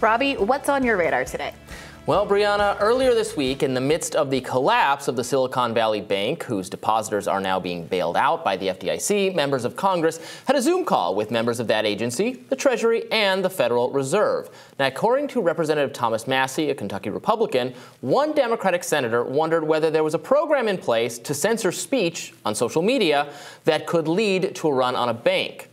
Robby, what's on your radar today? Well, Briahna, earlier this week, in the midst of the collapse of the Silicon Valley Bank, whose depositors are now being bailed out by the FDIC, members of Congress had a Zoom call with members of that agency, the Treasury, and the Federal Reserve. Now, according to Representative Thomas Massie, a Kentucky Republican, one Democratic senator wondered whether there was a program in place to censor speech on social media that could lead to a run on a bank.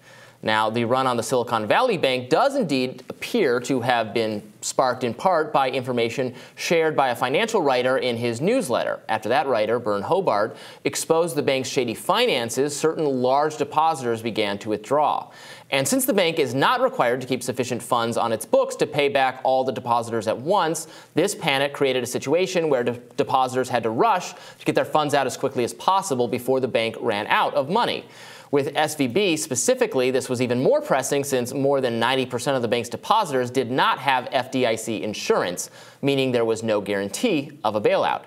Now, the run on the Silicon Valley Bank does indeed appear to have been sparked in part by information shared by a financial writer in his newsletter. After that writer, Byrne Hobart, exposed the bank's shady finances, certain large depositors began to withdraw. And since the bank is not required to keep sufficient funds on its books to pay back all the depositors at once, this panic created a situation where de depositors had to rush to get their funds out as quickly as possible before the bank ran out of money. With SVB specifically, this was even more pressing since more than 90% of the bank's depositors did not have FDIC insurance, meaning there was no guarantee of a bailout.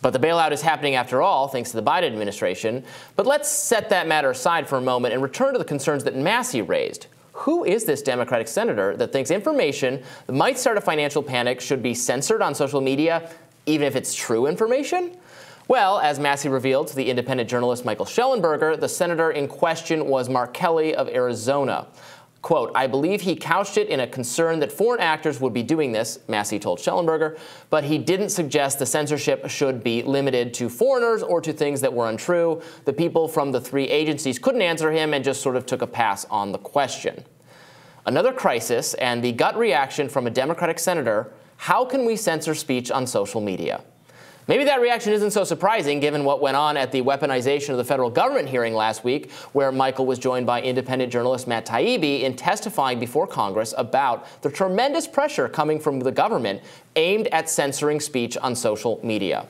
But the bailout is happening after all, thanks to the Biden administration. But let's set that matter aside for a moment and return to the concerns that Massie raised. Who is this Democratic senator that thinks information that might start a financial panic should be censored on social media, even if it's true information? Well, as Massie revealed to the independent journalist Michael Shellenberger, the senator in question was Mark Kelly of Arizona. Quote, I believe he couched it in a concern that foreign actors would be doing this, Massie told Shellenberger, but he didn't suggest the censorship should be limited to foreigners or to things that were untrue. The people from the three agencies couldn't answer him and just sort of took a pass on the question. Another crisis and the gut reaction from a Democratic senator how can we censor speech on social media? Maybe that reaction isn't so surprising given what went on at the weaponization of the federal government hearing last week, where Michael was joined by independent journalist Matt Taibbi in testifying before Congress about the tremendous pressure coming from the government aimed at censoring speech on social media.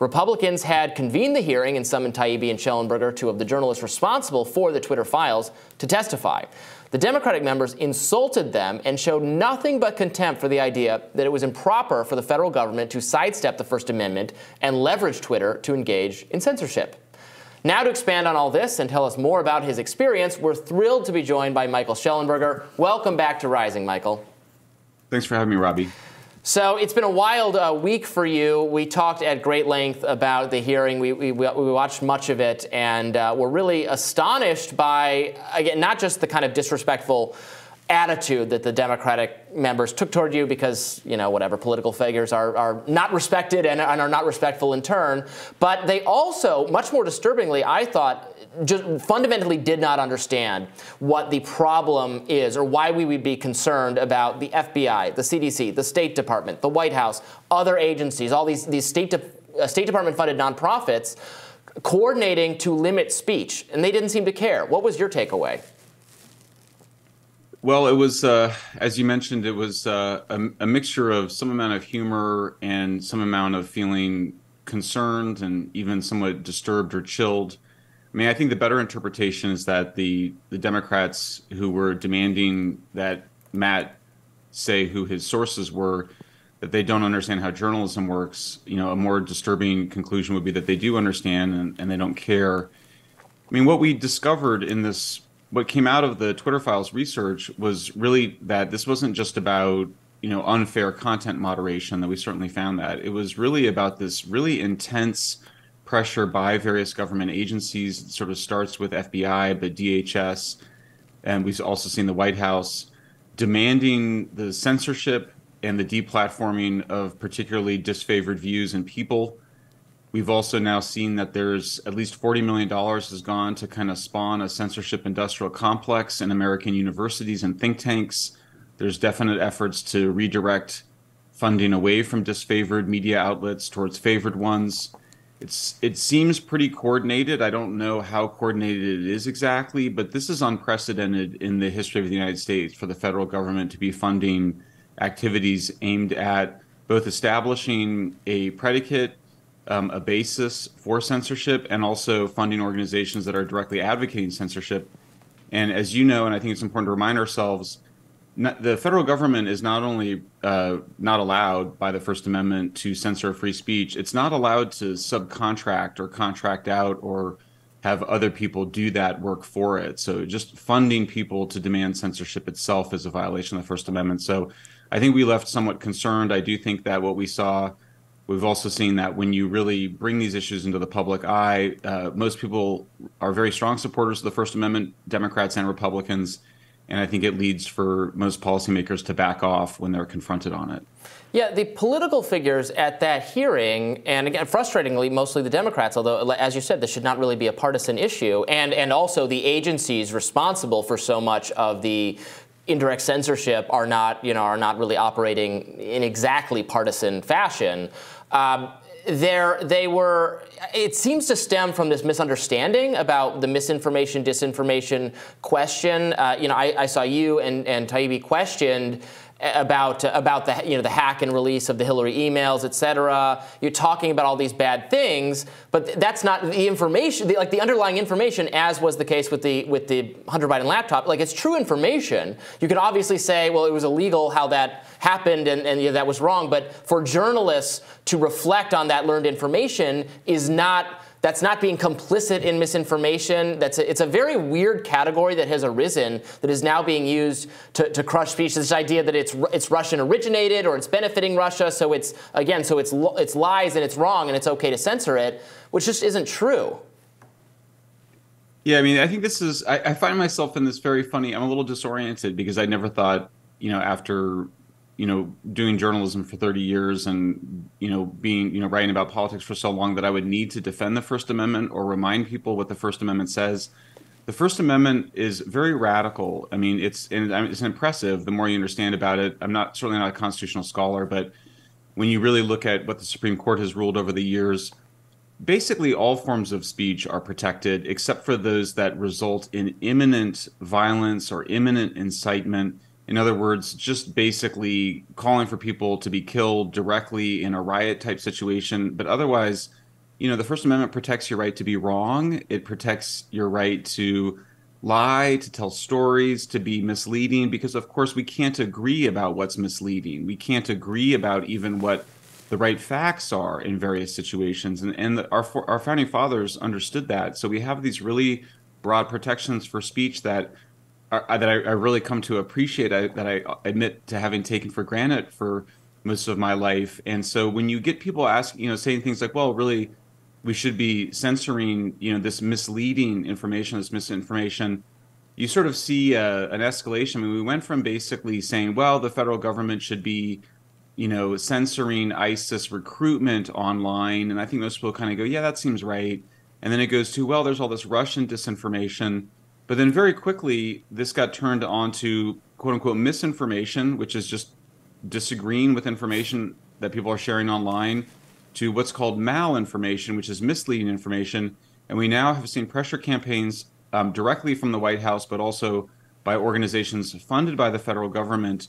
Republicans had convened the hearing and summoned Taibbi and Shellenberger, two of the journalists responsible for the Twitter files, to testify. The Democratic members insulted them and showed nothing but contempt for the idea that it was improper for the federal government to sidestep the First Amendment and leverage Twitter to engage in censorship. Now, to expand on all this and tell us more about his experience, we're thrilled to be joined by Michael Shellenberger. Welcome back to Rising, Michael. Thanks for having me, Robby. So it's been a wild uh, week for you. We talked at great length about the hearing. We, we, we watched much of it, and uh, we're really astonished by, again, not just the kind of disrespectful attitude that the Democratic members took toward you because, you know, whatever, political figures are, are not respected and, and are not respectful in turn. But they also, much more disturbingly, I thought, just fundamentally did not understand what the problem is or why we would be concerned about the FBI, the CDC, the State Department, the White House, other agencies, all these, these State, De uh, State Department funded nonprofits coordinating to limit speech. And they didn't seem to care. What was your takeaway? Well, it was, uh, as you mentioned, it was uh, a, a, mixture of some amount of humor and some amount of feeling concerned and even somewhat disturbed or chilled. I mean, I think the better interpretation is that the the Democrats who were demanding that Matt say who his sources were, that they don't understand how journalism works. You know, a more disturbing conclusion would be that they do understand and, and they don't care. I mean, what we discovered in this what came out of the Twitter files research was really that this wasn't just about you know unfair content moderation that we certainly found that it was really about this really intense pressure by various government agencies it sort of starts with FBI but DHS and we've also seen the White House demanding the censorship and the deplatforming of particularly disfavored views and people We've also now seen that there's at least $40 million has gone to kind of spawn a censorship industrial complex in American universities and think tanks. There's definite efforts to redirect funding away from disfavored media outlets towards favored ones. It's it seems pretty coordinated. I don't know how coordinated it is exactly, but this is unprecedented in the history of the United States for the federal government to be funding activities aimed at both establishing a predicate um, a basis for censorship and also funding organizations that are directly advocating censorship. And as you know, and I think it's important to remind ourselves, the federal government is not only uh, not allowed by the First Amendment to censor free speech, it's not allowed to subcontract or contract out or have other people do that work for it. So just funding people to demand censorship itself is a violation of the First Amendment. So I think we left somewhat concerned. I do think that what we saw, we've also seen that when you really bring these issues into the public eye, uh, most people are very strong supporters of the First Amendment, Democrats and Republicans. And I think it leads for most policymakers to back off when they're confronted on it. Yeah, the political figures at that hearing, and again, frustratingly, mostly the Democrats, although, as you said, this should not really be a partisan issue, and, and also the agencies responsible for so much of the indirect censorship are not, you know, are not really operating in exactly partisan fashion. Um, there, they were. It seems to stem from this misunderstanding about the misinformation, disinformation question. Uh, you know, I, I, saw you and and Taibbi questioned about about the you know the hack and release of the Hillary emails, et cetera. You're talking about all these bad things, but that's not the information. The, like the underlying information, as was the case with the with the Hunter Biden laptop. Like it's true information. You could obviously say, well, it was illegal how that happened and, and you know, that was wrong. But for journalists to reflect on that learned information is not that's not being complicit in misinformation. That's a, it's a very weird category that has arisen that is now being used to, to crush speech. This idea that it's it's Russian originated or it's benefiting Russia, so it's again, so it's it's lies and it's wrong and it's okay to censor it, which just isn't true. Yeah, I mean, I think this is. I, I find myself in this very funny. I'm a little disoriented because I never thought, you know, after you know, doing journalism for 30 years and, you know, being, you know, writing about politics for so long that I would need to defend the First Amendment or remind people what the First Amendment says. The First Amendment is very radical. I mean, it's and it's impressive the more you understand about it. I'm not certainly not a constitutional scholar, but when you really look at what the Supreme Court has ruled over the years, basically all forms of speech are protected except for those that result in imminent violence or imminent incitement in other words, just basically calling for people to be killed directly in a riot type situation. But otherwise, you know, the First Amendment protects your right to be wrong. It protects your right to lie, to tell stories, to be misleading, because of course we can't agree about what's misleading. We can't agree about even what the right facts are in various situations. And, and the, our, our founding fathers understood that. So we have these really broad protections for speech that uh, that I, I, really come to appreciate I, that I admit to having taken for granted for most of my life. And so when you get people asking, you know, saying things like, well, really, we should be censoring, you know, this misleading information, this misinformation, you sort of see uh, an escalation. I mean, we went from basically saying, well, the federal government should be, you know, censoring ISIS recruitment online. And I think most people kind of go, yeah, that seems right. And then it goes to, well, there's all this Russian disinformation but then very quickly, this got turned onto quote unquote misinformation, which is just disagreeing with information that people are sharing online, to what's called malinformation, which is misleading information. And we now have seen pressure campaigns um, directly from the White House, but also by organizations funded by the federal government,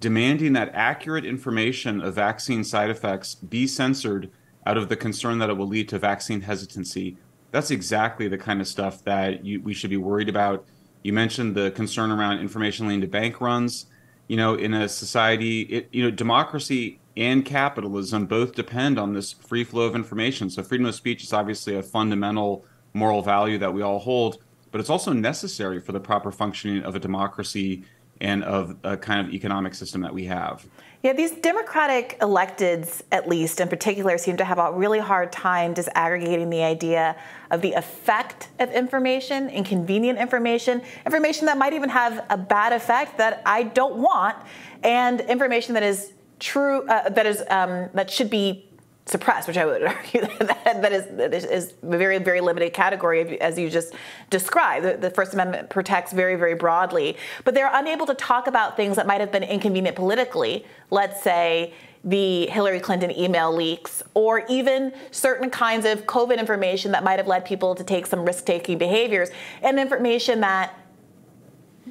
demanding that accurate information of vaccine side effects be censored out of the concern that it will lead to vaccine hesitancy that's exactly the kind of stuff that you, we should be worried about. You mentioned the concern around information leading to bank runs. You know, in a society, it, you know, democracy and capitalism both depend on this free flow of information. So, freedom of speech is obviously a fundamental moral value that we all hold, but it's also necessary for the proper functioning of a democracy and of a kind of economic system that we have. Yeah, these Democratic electeds, at least in particular, seem to have a really hard time disaggregating the idea of the effect of information, inconvenient information, information that might even have a bad effect that I don't want, and information that is true, uh, that is um, that should be suppressed, which I would argue that, that is, is a very, very limited category, as you just described. The, the, First Amendment protects very, very broadly, but they're unable to talk about things that might have been inconvenient politically. Let's say the Hillary Clinton email leaks, or even certain kinds of COVID information that might have led people to take some risk-taking behaviors, and information that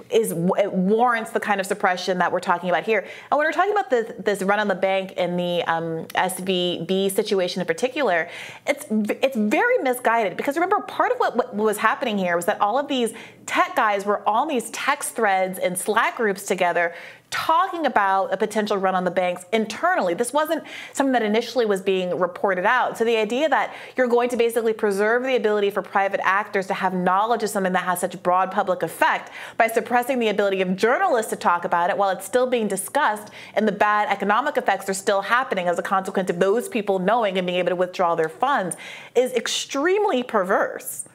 is it warrants the kind of suppression that we're talking about here. And when we're talking about this, this run on the bank and the um, SVB situation in particular, it's it's very misguided because remember part of what, what was happening here was that all of these tech guys were on these text threads and Slack groups together talking about a potential run on the banks internally. This wasn't something that initially was being reported out. So the idea that you're going to basically preserve the ability for private actors to have knowledge of something that has such broad public effect by suppressing the ability of journalists to talk about it while it's still being discussed and the bad economic effects are still happening as a consequence of those people knowing and being able to withdraw their funds is extremely perverse.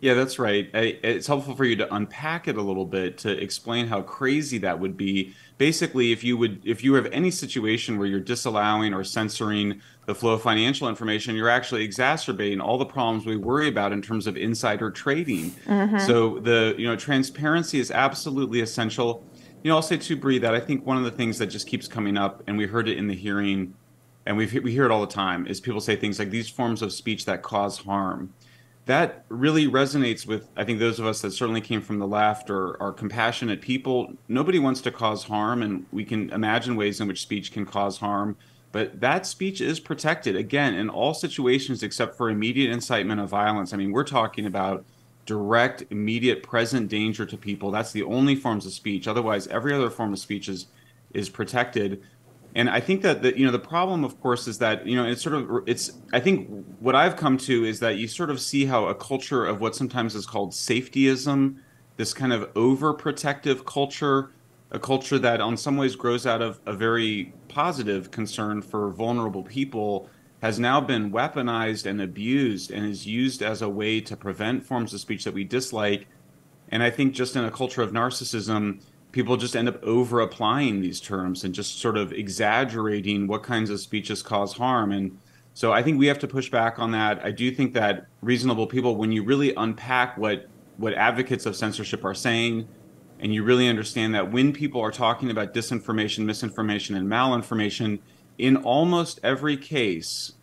Yeah, that's right. It's helpful for you to unpack it a little bit to explain how crazy that would be. Basically, if you would if you have any situation where you're disallowing or censoring the flow of financial information, you're actually exacerbating all the problems we worry about in terms of insider trading. Mm-hmm. So the you know transparency is absolutely essential. You know, I'll say too, Brie, that I think one of the things that just keeps coming up, and we heard it in the hearing, and we we hear it all the time, is people say things like these forms of speech that cause harm that really resonates with i think those of us that certainly came from the left or are compassionate people. Nobody wants to cause harm and we can imagine ways in which speech can cause harm but that speech is protected again in all situations except for immediate incitement of violence. I mean we're talking about direct immediate present danger to people. That's the only forms of speech. Otherwise every other form of speech is is protected and I think that the you know the problem, of course, is that you know it's sort of it's I think what I've come to is that you sort of see how a culture of what sometimes is called safetyism, this kind of overprotective culture, a culture that on some ways grows out of a very positive concern for vulnerable people, has now been weaponized and abused and is used as a way to prevent forms of speech that we dislike. And I think just in a culture of narcissism people just end up over applying these terms and just sort of exaggerating what kinds of speeches cause harm. And so i think we have to push back on that. I do think that reasonable people when you really unpack what what advocates of censorship are saying and you really understand that when people are talking about disinformation misinformation and malinformation in almost every case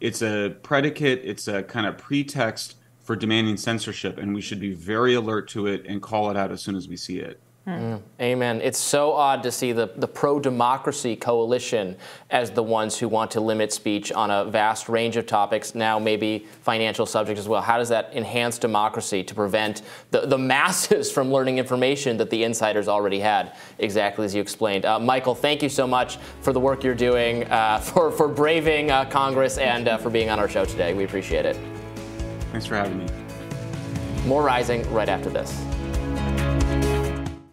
it's a predicate it's a kind of pretext for demanding censorship. And we should be very alert to it and call it out as soon as we see it Mm. Amen. It's so odd to see the, the pro democracy coalition as the ones who want to limit speech on a vast range of topics, now maybe financial subjects as well. How does that enhance democracy to prevent the, the masses from learning information that the insiders already had, exactly as you explained? Uh, Michael, thank you so much for the work you're doing, uh, for, for braving uh, Congress, and uh, for being on our show today. We appreciate it. Thanks for having me. More Rising right after this.